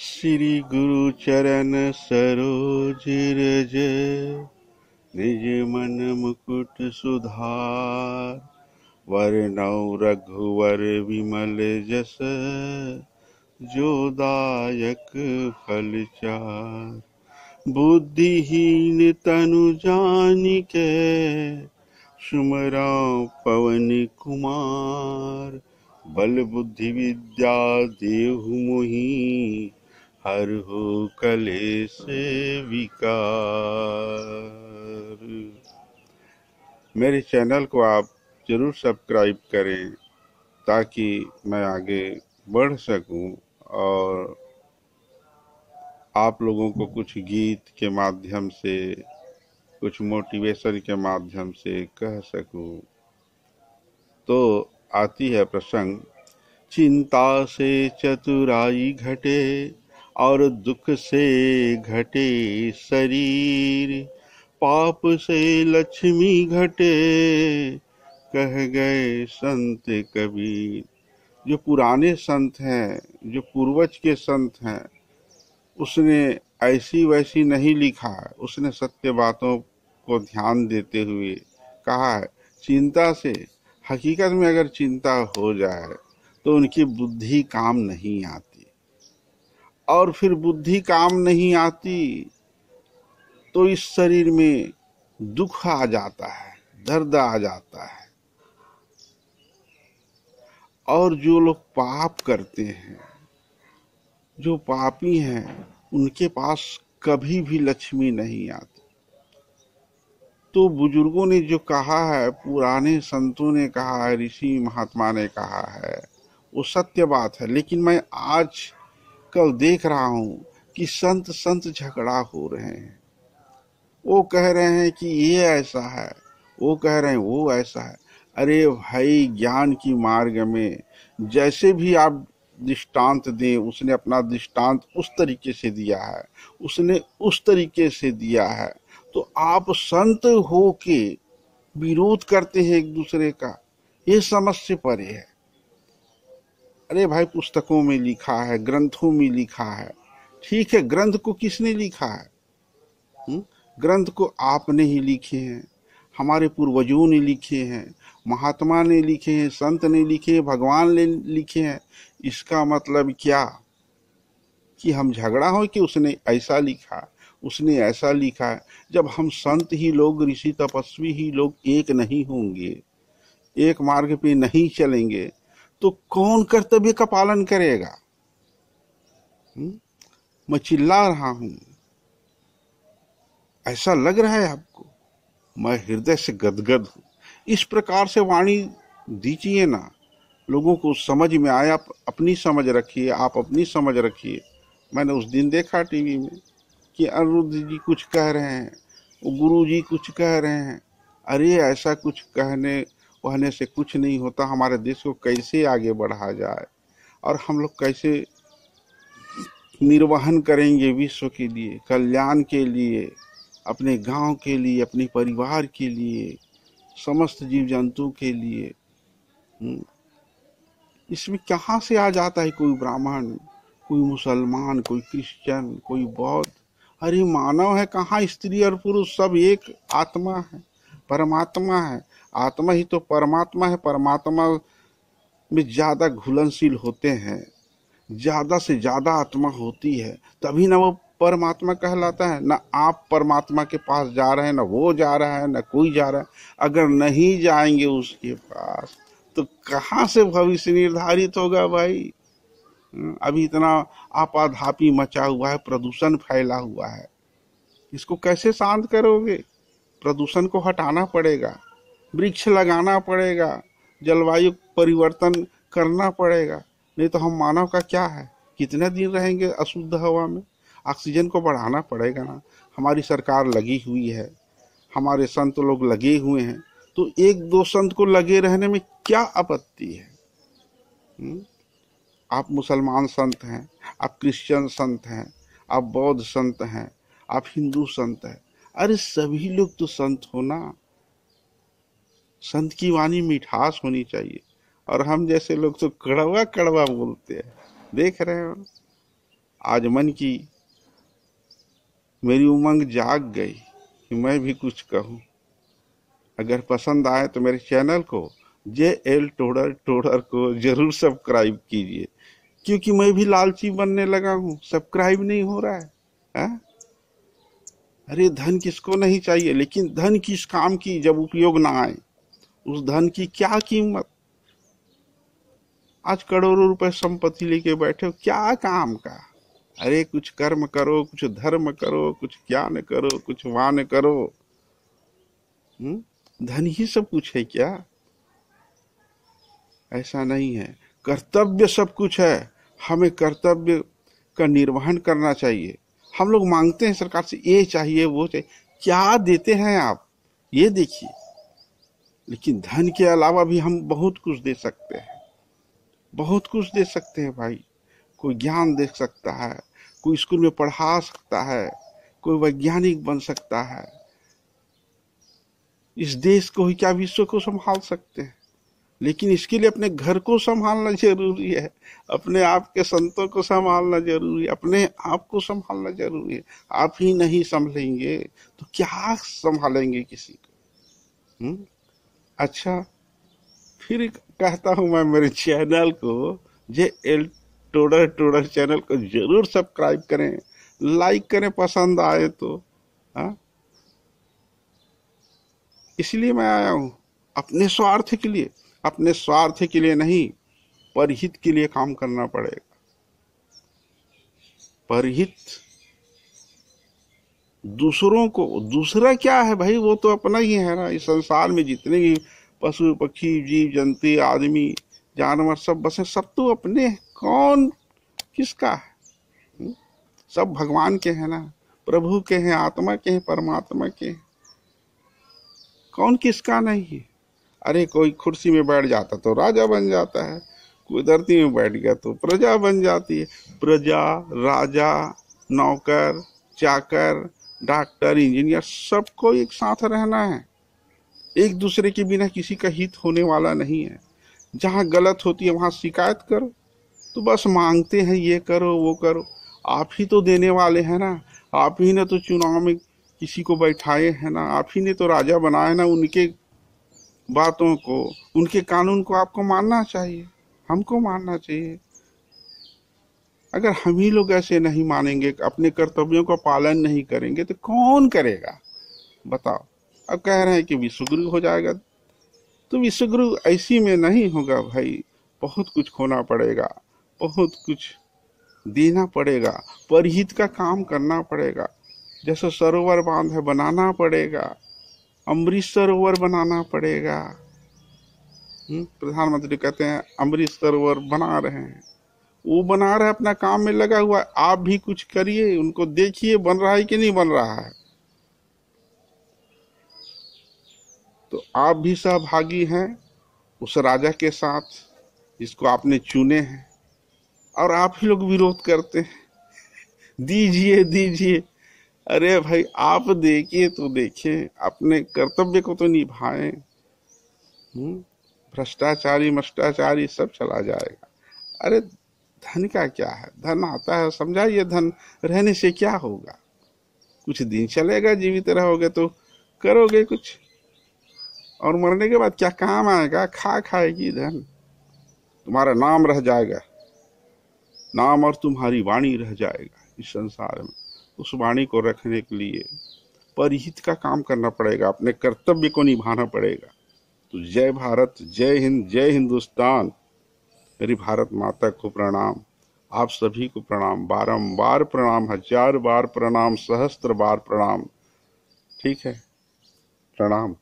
श्री गुरु चरण सरोज रज। निज मन मुकुट सुधार। वरनौ रघुवर विमल जस। जो दायक फल चार। बुद्धिहीन तनु जानिके। सुमरा पवन कुमार। बल बुद्धि विद्या देहु मोही। हर हो कले से विकार। मेरे चैनल को आप ज़रूर सब्सक्राइब करें ताकि मैं आगे बढ़ सकूँ और आप लोगों को कुछ गीत के माध्यम से, कुछ मोटिवेशन के माध्यम से कह सकूँ। तो आती है प्रसंग, चिंता से चतुराई घटे और दुख से घटे शरीर। पाप से लक्ष्मी घटे, कह गए संत कबीर। जो पुराने संत हैं, जो पूर्वज के संत हैं, उसने ऐसी वैसी नहीं लिखा। है उसने सत्य बातों को ध्यान देते हुए कहा है चिंता से, हकीकत में अगर चिंता हो जाए तो उनकी बुद्धि काम नहीं आती। और फिर बुद्धि काम नहीं आती तो इस शरीर में दुख आ जाता है, दर्द आ जाता है। और जो लोग पाप करते हैं, जो पापी हैं, उनके पास कभी भी लक्ष्मी नहीं आती। तो बुज़ुर्गों ने जो कहा है, पुराने संतों ने कहा है, ऋषि महात्मा ने कहा है, वो सत्य बात है। लेकिन मैं आज कल देख रहा हूँ कि संत संत झगड़ा हो रहे हैं। वो कह रहे हैं कि ये ऐसा है, वो कह रहे हैं वो ऐसा है। अरे भाई, ज्ञान की मार्ग में जैसे भी आप दृष्टांत दें, उसने अपना दृष्टांत उस तरीके से दिया है, उसने उस तरीके से दिया है। तो आप संत हो के विरोध करते हैं एक दूसरे का, ये समझ से परे है। अरे भाई पुस्तकों में लिखा है, ग्रंथों में लिखा है। ठीक है, ग्रंथ को किसने लिखा है? ग्रंथ को आपने ही लिखे हैं। हमारे पूर्वजों ने लिखे हैं, महात्मा ने लिखे हैं, संत ने लिखे हैं, भगवान ने लिखे हैं। इसका मतलब क्या? कि हम झगड़ा हो कि उसने ऐसा लिखा, उसने ऐसा लिखा है। जब हम संत ही लोग, ऋषि तपस्वी ही लोग एक नहीं होंगे, एक मार्ग पे नहीं चलेंगे तो कौन कर्तव्य का पालन करेगा? हुँ? मैं चिल्ला रहा हूँ। ऐसा लग रहा है आपको? मैं हृदय से गदगद हूँ। इस प्रकार से वाणी दीजिए ना। लोगों को समझ में आया अपनी समझ रखिए, आप अपनी समझ रखिए। मैंने उस दिन देखा टीवी में कि अनिरुद्ध जी कुछ कह रहे हैं, गुरु जी कुछ कह रहे हैं। अरे ऐसा कुछ कहने कहने से कुछ नहीं होता हमारे देश को कैसे आगे बढ़ा जाए? और हम लोग कैसे निर्वहन करेंगे विश्व के लिए कल्याण के लिए अपने गाँव के लिए अपने परिवार के लिए समस्त जीव जंतु के लिए? हम्म, इसमें कहाँ से आ जाता है कोई ब्राह्मण कोई मुसलमान कोई क्रिश्चियन कोई बौद्ध? अरे मानव है कहाँ स्त्री और पुरुष सब एक आत्मा है परमात्मा है। आत्मा ही तो परमात्मा है, परमात्मा में ज़्यादा घुलनशील होते हैं, ज़्यादा से ज़्यादा आत्मा होती है, तभी ना वो परमात्मा कहलाता है, ना आप परमात्मा के पास जा रहे हैं, ना वो जा रहा है, ना कोई जा रहा है। अगर नहीं जाएँगे उसके पास तो कहाँ से भविष्य निर्धारित होगा भाई? अभी इतना आपाधापी मचा हुआ है, प्रदूषण फैला हुआ है। इसको कैसे शांत करोगे? प्रदूषण को हटाना पड़ेगा। वृक्ष लगाना पड़ेगा, जलवायु परिवर्तन करना पड़ेगा। नहीं तो हम मानव का क्या है? कितने दिन रहेंगे अशुद्ध हवा में? ऑक्सीजन को बढ़ाना पड़ेगा ना। हमारी सरकार लगी हुई है, हमारे संत लोग लगे हुए हैं तो एक दो संत को लगे रहने में क्या आपत्ति है? हुँ? हम्म? आप मुसलमान संत हैं, आप क्रिश्चियन संत हैं, आप बौद्ध संत हैं, आप हिंदू संत हैं। अरे सभी लोग तो संत हो ना। संत की वाणी मिठास होनी चाहिए। और हम जैसे लोग तो कड़वा कड़वा बोलते हैं। देख रहे हो? आज मन की मेरी उमंग जाग गई कि मैं भी कुछ कहूँ। अगर पसंद आए तो मेरे चैनल को जे एल टोडर टोडर को ज़रूर सब्सक्राइब कीजिए। क्योंकि मैं भी लालची बनने लगा हूँ। सब्सक्राइब नहीं हो रहा है, है? अरे धन किसको नहीं चाहिए? लेकिन धन किस काम की जब उपयोग ना आए। उस धन की क्या कीमत? आज करोड़ों रुपए संपत्ति लेके बैठे हो, क्या काम का? अरे, कुछ कर्म करो, कुछ धर्म करो, कुछ ज्ञान करो, कुछ वान करो? हम्म? धन ही सब कुछ है क्या? ऐसा नहीं है। कर्तव्य सब कुछ है। हमें कर्तव्य का निर्वहन करना चाहिए। हम लोग मांगते हैं सरकार से, ये चाहिए, वो चाहिए। क्या देते हैं आप? ये देखिए। लेकिन धन के अलावा भी हम बहुत कुछ दे सकते हैं। बहुत कुछ दे सकते हैं भाई। कोई ज्ञान दे सकता है, कोई स्कूल में पढ़ा सकता है, कोई वैज्ञानिक बन सकता है। इस देश को ही क्या विश्व को संभाल सकते हैं? लेकिन इसके लिए अपने घर को संभालना ज़रूरी है, अपने आप के संतों को संभालना ज़रूरी है, अपने आप को संभालना ज़रूरी है। आप ही नहीं संभलेंगे तो क्या संभालेंगे किसी को? हुँ? अच्छा फिर कहता हूँ मैं मेरे चैनल को J L Todar Todar channel को ज़रूर सब्सक्राइब करें, लाइक करें पसंद आए तो हा? इसलिए मैं आया हूँ, अपने स्वार्थ के लिए, अपने स्वार्थ के लिए नहीं, परहित के लिए काम करना पड़ेगा परहित दूसरों को, दूसरा क्या है भाई? वो तो अपना ही है ना। इस संसार में जितने भी पशु, पक्षी, जीव, जंतु, आदमी, जानवर, सब बसे, सब तो अपने कौन किसका है? हम्म? सब भगवान के हैं ना। प्रभु के हैं, आत्मा के हैं, परमात्मा के हैं। कौन किसका नहीं है? अरे, कोई कुर्सी में बैठ जाता तो राजा बन जाता है। कोई धरती में बैठ गया तो प्रजा बन जाती है। प्रजा, राजा, नौकर, चाकर डॉक्टर, इंजीनियर, सबको एक साथ रहना है। एक दूसरे के बिना किसी का हित होने वाला नहीं है। जहाँ गलत होती है, वहाँ शिकायत करो। तो बस मांगते हैं, ये करो, वो करो। आप ही तो देने वाले हैं ना। आप ही ने तो चुनाव में किसी को बैठाए हैं ना। आप ही ने तो राजा बनाया ना उनके बातों को। उनके कानून को आपको मानना चाहिए। हमको मानना चाहिए। अगर हम ही लोग ऐसे नहीं मानेंगे अपने कर्तव्यों का पालन नहीं करेंगे तो कौन करेगा? बताओ। अब कह रहे हैं कि विश्वगुरु हो जाएगा। तो विश्वगुरु ऐसी में नहीं होगा भाई। बहुत कुछ खोना पड़ेगा बहुत कुछ देना पड़ेगा परहित का काम करना पड़ेगा। जैसे सरोवर बाँध है बनाना पड़ेगा अमृत सरोवर बनाना पड़ेगा। हम्म, प्रधानमंत्री कहते हैं अमृत सरोवर बना रहे हैं। वो बना रहा है अपना काम में लगा हुआ है। आप भी कुछ करिए उनको देखिए बन रहा है कि नहीं बन रहा है। तो आप भी सहभागी हैं उस राजा के साथ जिसको आपने चुने हैं और आप ही लोग विरोध करते हैं। दीजिए दीजिए। अरे भाई आप देखिए तो देखिए अपने कर्तव्य को तो निभाएँ। हम्म, भ्रष्टाचारी मष्टाचारी सब चला जाएगा। अरे धन का क्या है? धन आता है, समझाइए धन। रहने से क्या होगा? कुछ दिन चलेगा, जीवित रहोगे तो करोगे कुछ। और मरने के बाद क्या काम आएगा? खा खाएगी धन। तुम्हारा नाम रह जाएगा। नाम और तुम्हारी वाणी रह जाएगा इस संसार में, उस वाणी को रखने के लिए। परहित का काम करना पड़ेगा, अपने कर्तव्य को निभाना पड़ेगा। तो जय भारत, जय हिंद, जय हिंदुस्तान। मेरी भारत माता को प्रणाम। आप सभी को प्रणाम। बारंबार प्रणाम, हज़ार बार प्रणाम, सहस्त्र बार प्रणाम। ठीक है? प्रणाम।